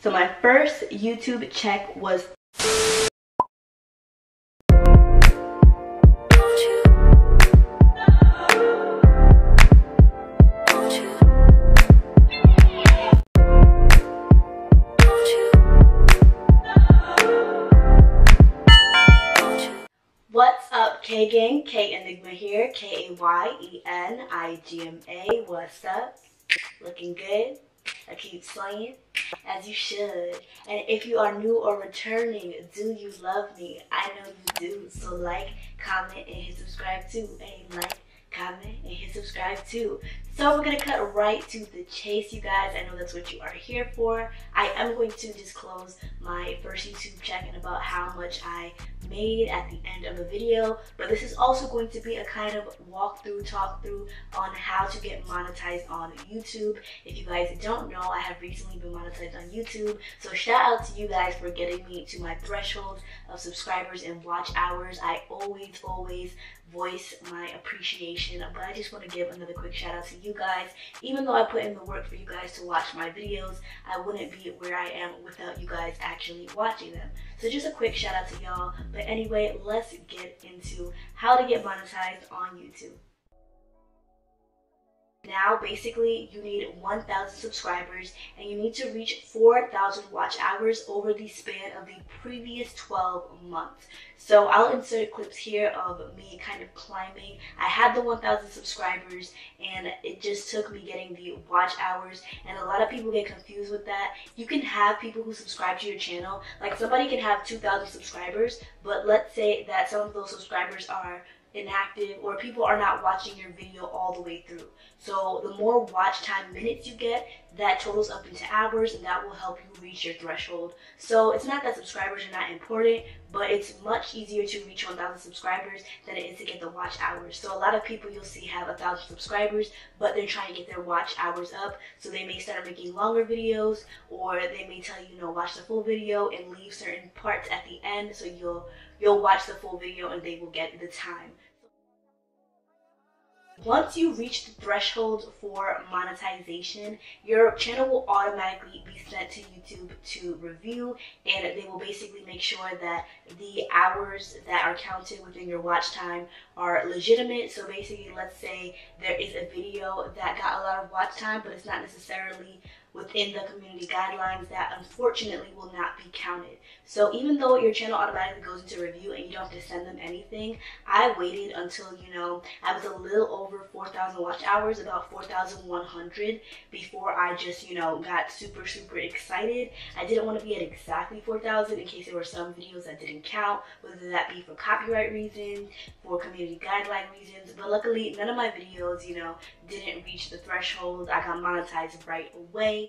So my first YouTube check was What's up, K Gang? Kaye Enigma here. K A Y E N I G M A. What's up? Looking good? I keep slaying as you should. And if you are new or returning, do you love me? I know you do. So like, comment, and hit subscribe too. Hey, like, comment, and hit subscribe too. So we're gonna cut right to the chase, you guys. I know that's what you are here for. I am going to disclose my first YouTube check and about how much I made at the end of the video, but this is also going to be a kind of walkthrough, talk through on how to get monetized on YouTube. If you guys don't know, I have recently been monetized on YouTube, so shout out to you guys for getting me to my threshold of subscribers and watch hours. I always, always voice my appreciation, but I just want to give another quick shout out to you guys. Even though I put in the work for you guys to watch my videos, I wouldn't be where I am without you guys actually watching them. So just a quick shout out to y'all. But anyway, let's get into how to get monetized on YouTube. Now, basically, you need 1,000 subscribers and you need to reach 4,000 watch hours over the span of the previous 12 months. So I'll insert clips here of me kind of climbing. I had the 1,000 subscribers and it just took me getting the watch hours and a lot of people get confused with that. You can have people who subscribe to your channel. Like somebody can have 2,000 subscribers, but let's say that some of those subscribers are inactive or people are not watching your video all the way through. So the more watch time minutes you get, that totals up into hours and that will help you reach your threshold. So it's not that subscribers are not important, but it's much easier to reach 1,000 subscribers than it is to get the watch hours. So a lot of people you'll see have a 1,000 subscribers, but they're trying to get their watch hours up. So they may start making longer videos or they may tell you, you know, watch the full video and leave certain parts at the end so you'll you'll watch the full video and they will get the time. Once you reach the threshold for monetization, your channel will automatically be sent to YouTube to review and they will basically make sure that the hours that are counted within your watch time are legitimate. So basically, let's say there is a video that got a lot of watch time, but it's not necessarily within the community guidelines that unfortunately will not be counted. So even though your channel automatically goes into review and you don't have to send them anything, I waited until, you know, I was a little over 4,000 watch hours, about 4,100 before I just, you know, got super, super excited. I didn't want to be at exactly 4,000 in case there were some videos that didn't count, whether that be for copyright reasons, for community guideline reasons, but luckily none of my videos, you know, didn't reach the threshold. I got monetized right away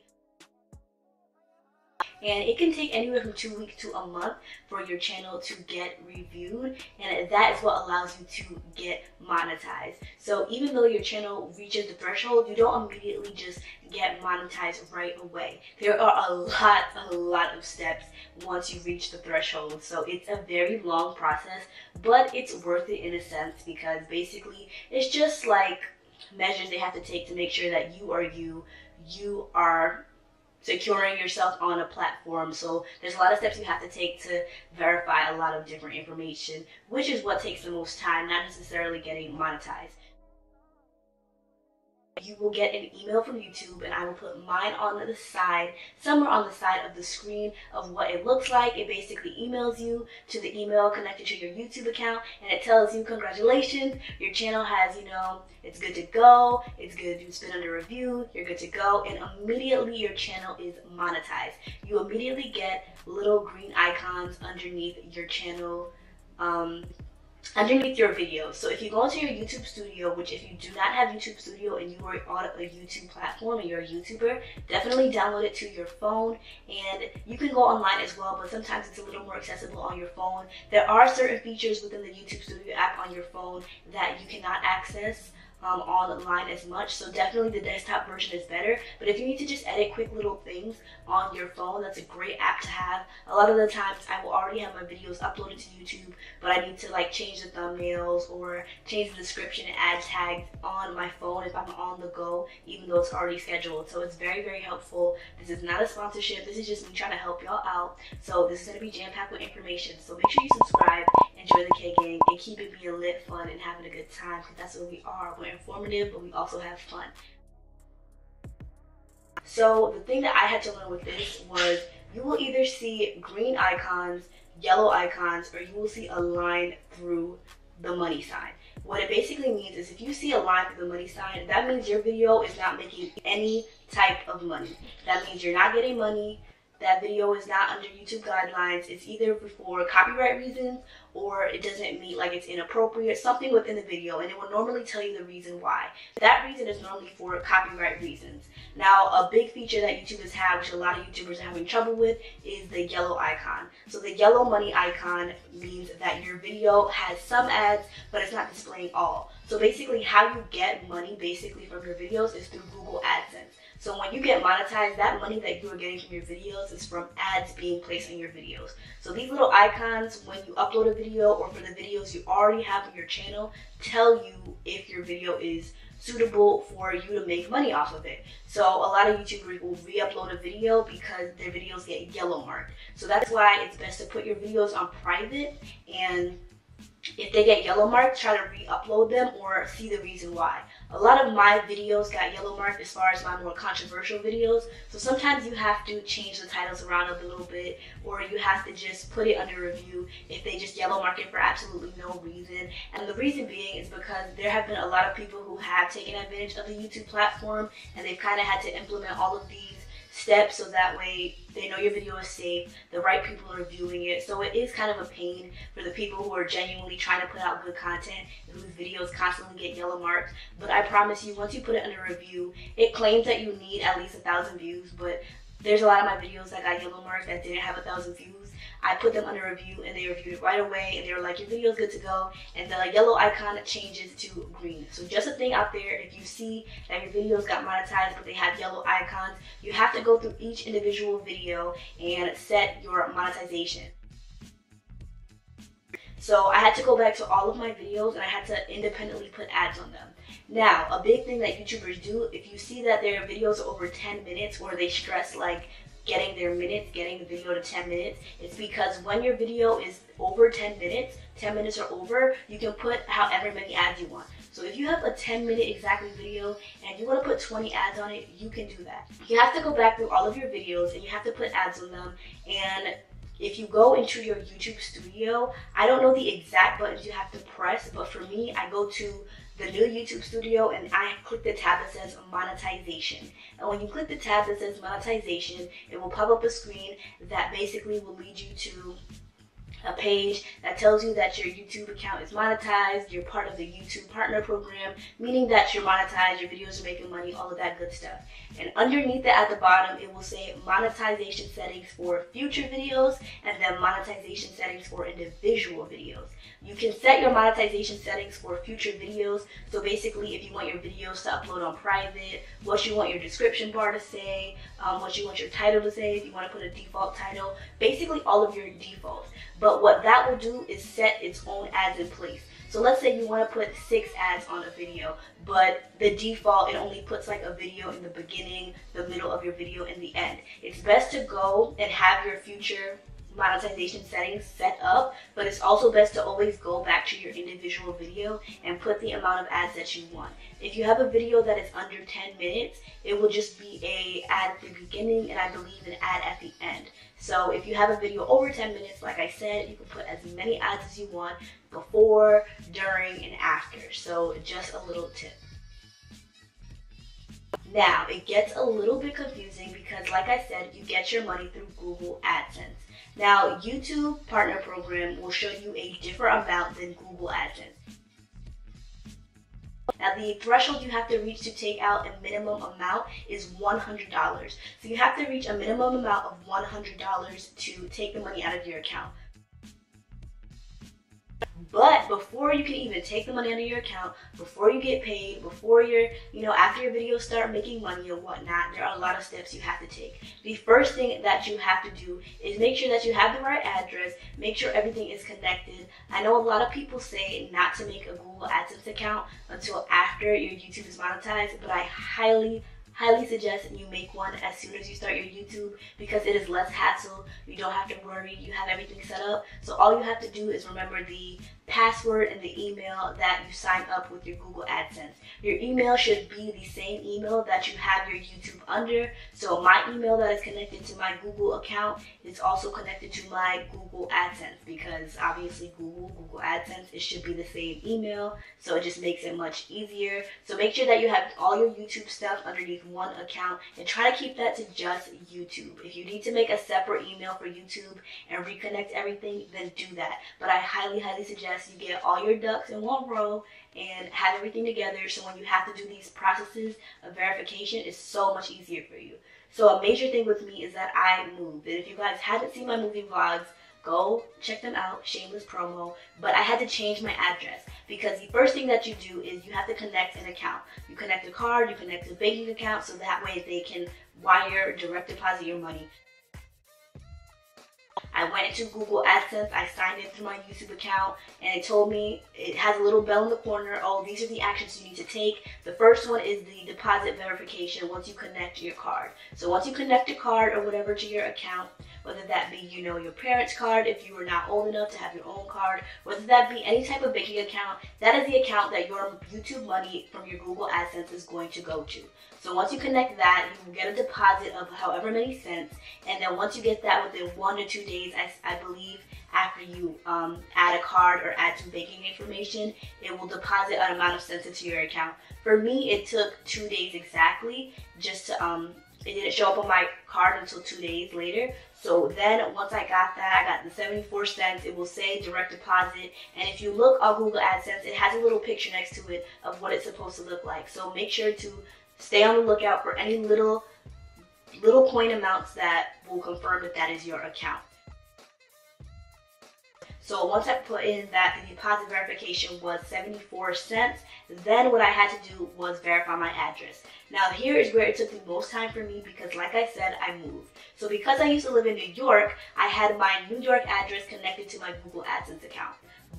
and it can take anywhere from two weeks to a month for your channel to get reviewed. And that is what allows you to get monetized. So even though your channel reaches the threshold you don't immediately just get monetized right away. There are a lot a lot of steps once you reach the threshold. So it's a very long process but it's worth it in a sense because basically it's just like measures they have to take to make sure that you are you. You are securing yourself on a platform. So there's a lot of steps you have to take to verify a lot of different information, which is what takes the most time, not necessarily getting monetized you will get an email from YouTube and I will put mine on the side, somewhere on the side of the screen of what it looks like. It basically emails you to the email connected to your YouTube account and it tells you congratulations, your channel has, you know, it's good to go, it's good, it's been under review, you're good to go, and immediately your channel is monetized. You immediately get little green icons underneath your channel um, underneath your video. So if you go into your YouTube studio, which if you do not have YouTube studio and you are on a YouTube platform and you're a YouTuber, definitely download it to your phone and you can go online as well, but sometimes it's a little more accessible on your phone. There are certain features within the YouTube studio app on your phone that you cannot access um, online as much. So definitely the desktop version is better. But if you need to just edit quick little things on your phone, that's a great app to have. A lot of the times I will already have my videos uploaded to YouTube, but I need to like change the thumbnails or change the description and add tags on my phone if I'm on the go, even though it's already scheduled. So it's very, very helpful. This is not a sponsorship. This is just me trying to help y'all out. So this is going to be jam-packed with information. So make sure you subscribe, enjoy the K Gang, and keep it being lit, fun, and having a good time because that's what we are. We're informative, but we also have fun. So the thing that I had to learn with this was you will either see green icons, yellow icons, or you will see a line through the money sign. What it basically means is if you see a line through the money sign, that means your video is not making any type of money. That means you're not getting money, that video is not under YouTube guidelines. It's either for copyright reasons or it doesn't meet like it's inappropriate, something within the video, and it will normally tell you the reason why. That reason is normally for copyright reasons. Now, a big feature that YouTube has had, which a lot of YouTubers are having trouble with, is the yellow icon. So the yellow money icon means that your video has some ads, but it's not displaying all. So basically how you get money basically from your videos is through Google AdSense. So when you get monetized, that money that you are getting from your videos is from ads being placed on your videos. So these little icons, when you upload a video or for the videos you already have on your channel, tell you if your video is suitable for you to make money off of it. So a lot of YouTubers will re-upload a video because their videos get yellow marked. So that's why it's best to put your videos on private and if they get yellow marked, try to re-upload them or see the reason why. A lot of my videos got yellow marked as far as my more controversial videos. So sometimes you have to change the titles around a little bit or you have to just put it under review if they just yellow mark it for absolutely no reason. And the reason being is because there have been a lot of people who have taken advantage of the YouTube platform and they've kind of had to implement all of these steps so that way they know your video is safe, the right people are viewing it. So it is kind of a pain for the people who are genuinely trying to put out good content whose videos constantly get yellow marked. But I promise you, once you put it under review, it claims that you need at least a thousand views, but there's a lot of my videos that got yellow marked that didn't have a thousand views. I put them under review and they reviewed it right away and they were like, your video is good to go. And the yellow icon changes to green. So just a thing out there, if you see that your videos got monetized but they have yellow icons, you have to go through each individual video and set your monetization. So I had to go back to all of my videos and I had to independently put ads on them. Now, a big thing that YouTubers do, if you see that their videos are over 10 minutes or they stress like getting their minutes, getting the video to 10 minutes, it's because when your video is over 10 minutes, 10 minutes or over, you can put however many ads you want. So if you have a 10 minute exactly video and you want to put 20 ads on it, you can do that. You have to go back through all of your videos and you have to put ads on them and if you go into your YouTube studio, I don't know the exact buttons you have to press, but for me, I go to the new YouTube studio and I click the tab that says monetization. And when you click the tab that says monetization, it will pop up a screen that basically will lead you to a page that tells you that your YouTube account is monetized, you're part of the YouTube partner program, meaning that you're monetized, your videos are making money, all of that good stuff. And underneath it at the bottom, it will say monetization settings for future videos and then monetization settings for individual videos. You can set your monetization settings for future videos. So basically, if you want your videos to upload on private, what you want your description bar to say, um, what you want your title to say, if you want to put a default title, basically all of your defaults. But what that will do is set its own ads in place. So let's say you want to put six ads on a video, but the default, it only puts like a video in the beginning, the middle of your video, and the end. It's best to go and have your future monetization settings set up, but it's also best to always go back to your individual video and put the amount of ads that you want. If you have a video that is under 10 minutes, it will just be a ad at the beginning and I believe an ad at the end. So if you have a video over 10 minutes, like I said, you can put as many ads as you want before, during, and after. So just a little tip. Now, it gets a little bit confusing because like I said, you get your money through Google AdSense. Now, YouTube Partner Program will show you a different amount than Google AdSense. Now the threshold you have to reach to take out a minimum amount is $100. So you have to reach a minimum amount of $100 to take the money out of your account. But before you can even take the money out of your account, before you get paid, before you're, you know, after your videos start making money or whatnot, there are a lot of steps you have to take. The first thing that you have to do is make sure that you have the right address, make sure everything is connected. I know a lot of people say not to make a Google AdSense account until after your YouTube is monetized, but I highly, highly suggest you make one as soon as you start your YouTube because it is less hassle. You don't have to worry. You have everything set up. So all you have to do is remember the password and the email that you sign up with your Google AdSense. Your email should be the same email that you have your YouTube under. So my email that is connected to my Google account is also connected to my Google AdSense because obviously Google, Google AdSense, it should be the same email. So it just makes it much easier. So make sure that you have all your YouTube stuff underneath one account and try to keep that to just YouTube. If you need to make a separate email for YouTube and reconnect everything, then do that. But I highly, highly suggest you get all your ducks in one row and have everything together so when you have to do these processes of verification it's so much easier for you. So a major thing with me is that I moved. And if you guys haven't seen my movie vlogs, go check them out, shameless promo. But I had to change my address because the first thing that you do is you have to connect an account. You connect a card, you connect a banking account so that way they can wire direct deposit your money. I went into Google AdSense, I signed in through my YouTube account, and it told me it has a little bell in the corner. Oh, these are the actions you need to take. The first one is the deposit verification once you connect your card. So once you connect your card or whatever to your account, whether that be, you know, your parents' card if you were not old enough to have your own card, whether that be any type of banking account, that is the account that your YouTube money from your Google AdSense is going to go to. So once you connect that, you get a deposit of however many cents. And then once you get that within one to two days, I, I believe after you um, add a card or add some banking information, it will deposit an amount of cents into your account. For me, it took two days exactly just to, um, it didn't show up on my card until two days later. So then once I got that, I got the 74 cents. It will say direct deposit. And if you look on Google AdSense, it has a little picture next to it of what it's supposed to look like. So make sure to Stay on the lookout for any little little coin amounts that will confirm that that is your account. So once I put in that the deposit verification was 74 cents, then what I had to do was verify my address. Now here is where it took the most time for me because like I said, I moved. So because I used to live in New York, I had my New York address connected to my Google AdSense account.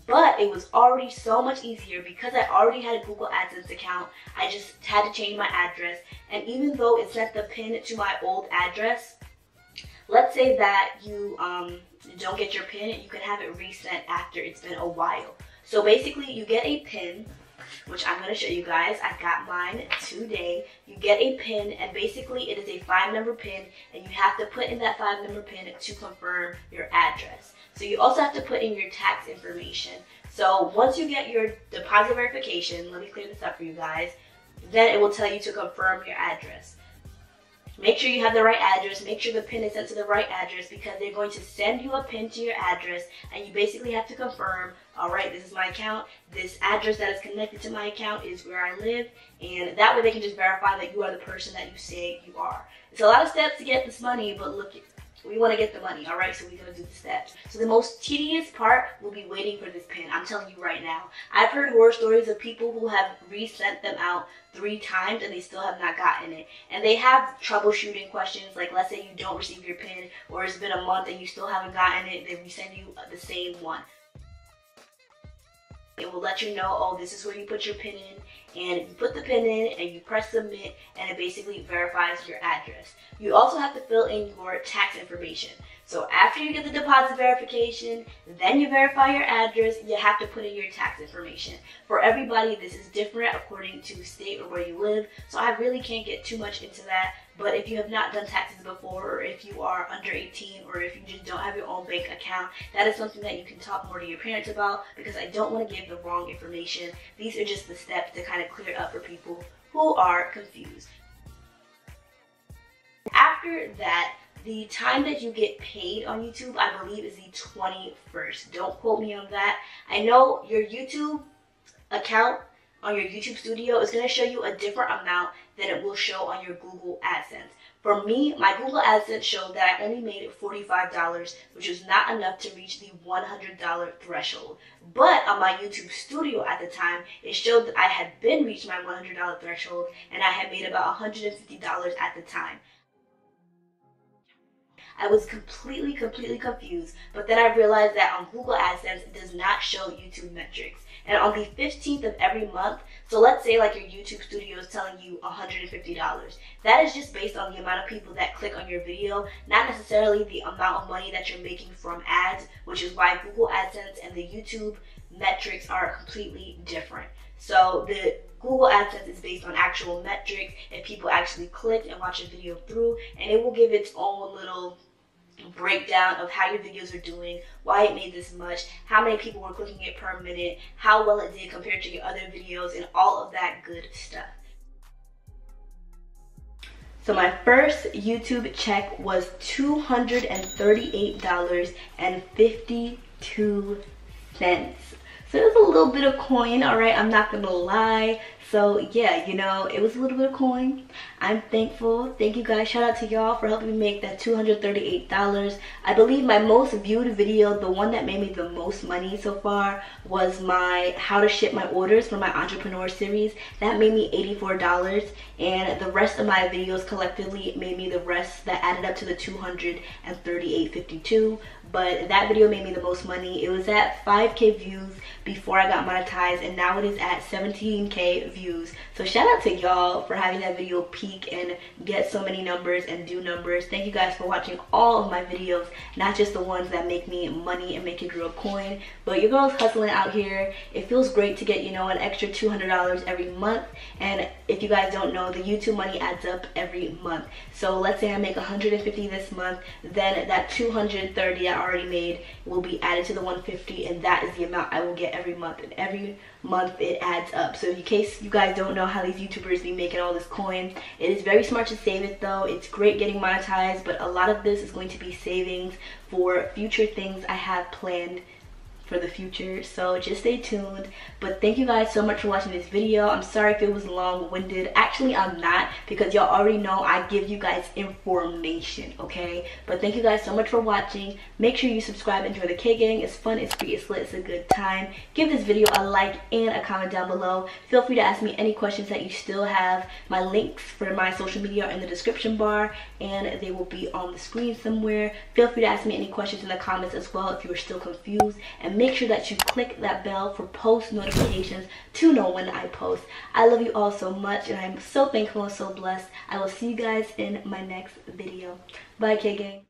But it was already so much easier because I already had a Google AdSense account. I just had to change my address. And even though it sent the pin to my old address, let's say that you um, don't get your pin, you can have it resent after it's been a while. So basically you get a pin, which I'm going to show you guys. I got mine today. You get a pin and basically it is a five number pin and you have to put in that five number pin to confirm your address. So you also have to put in your tax information. So once you get your deposit verification, let me clear this up for you guys, then it will tell you to confirm your address. Make sure you have the right address. Make sure the pin is sent to the right address because they're going to send you a pin to your address and you basically have to confirm, all right, this is my account. This address that is connected to my account is where I live. And that way they can just verify that you are the person that you say you are. It's a lot of steps to get this money, but look, we want to get the money, all right? So we're going to do the steps. So the most tedious part will be waiting for this pin. I'm telling you right now. I've heard horror stories of people who have resent them out three times and they still have not gotten it. And they have troubleshooting questions, like let's say you don't receive your pin or it's been a month and you still haven't gotten it, they resend you the same one. It will let you know, oh, this is where you put your pin in. And you put the pin in and you press submit and it basically verifies your address. You also have to fill in your tax information. So after you get the deposit verification, then you verify your address, you have to put in your tax information. For everybody, this is different according to state or where you live, so I really can't get too much into that. But if you have not done taxes before, or if you are under 18, or if you just don't have your own bank account, that is something that you can talk more to your parents about because I don't want to give the wrong information. These are just the steps to kind of clear up for people who are confused. After that, the time that you get paid on YouTube, I believe, is the 21st. Don't quote me on that. I know your YouTube account on your YouTube studio is going to show you a different amount than it will show on your Google AdSense. For me, my Google AdSense showed that I only made $45, which was not enough to reach the $100 threshold. But on my YouTube studio at the time, it showed that I had been reached my $100 threshold and I had made about $150 at the time. I was completely, completely confused, but then I realized that on Google AdSense, it does not show YouTube metrics. And on the 15th of every month, so let's say like your YouTube studio is telling you $150. That is just based on the amount of people that click on your video, not necessarily the amount of money that you're making from ads, which is why Google AdSense and the YouTube metrics are completely different. So the Google AdSense is based on actual metrics if people actually click and watch a video through, and it will give its own little breakdown of how your videos are doing, why it made this much, how many people were clicking it per minute, how well it did compared to your other videos, and all of that good stuff. So my first YouTube check was $238.52. So it was a little bit of coin, all right? I'm not gonna lie. So yeah, you know, it was a little bit of coin. I'm thankful. Thank you guys. Shout out to y'all for helping me make that $238. I believe my most viewed video, the one that made me the most money so far, was my how to ship my orders for my entrepreneur series. That made me $84 and the rest of my videos collectively made me the rest that added up to the 238.52 but that video made me the most money. It was at 5k views before I got monetized and now it is at 17k views. So shout out to y'all for having that video peak and get so many numbers and do numbers. Thank you guys for watching all of my videos, not just the ones that make me money and make you grow a coin, but your girl's hustling out here. It feels great to get, you know, an extra $200 every month. And if you guys don't know, the YouTube money adds up every month. So let's say I make 150 this month, then that 230 I already made will be added to the 150 and that is the amount I will get every month. And every month it adds up. So in case you guys don't know how these YouTubers be making all this coin, it is very smart to save it though. It's great getting monetized, but a lot of this is going to be savings for future things I have planned for the future so just stay tuned. But thank you guys so much for watching this video. I'm sorry if it was long-winded. Actually i'm not because y'all already know i give you guys information okay? But thank you guys so much for watching. Make sure you subscribe enjoy the k gang. It's fun it's free it's lit it's a good time. Give this video a like and a comment down below. Feel free to ask me any questions that you still have. My links for my social media are in the description bar and they will be on the screen somewhere. Feel free to ask me any questions in the comments as well if you are still confused. And make sure that you click that bell for post notifications to know when I post. I love you all so much and I'm so thankful and so blessed. I will see you guys in my next video. Bye K-Gang.